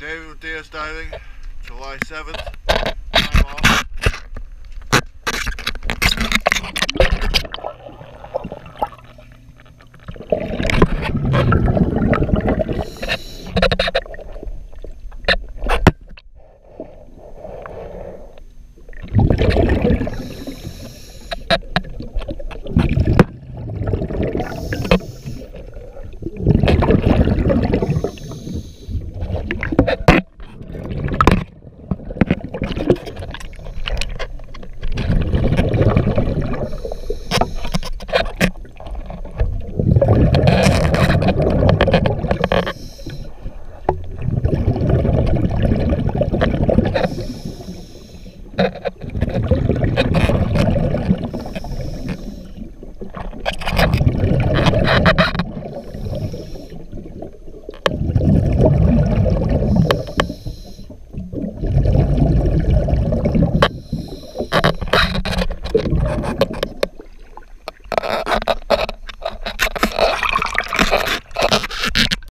David with DS Diving, July 7th. Time off. Thank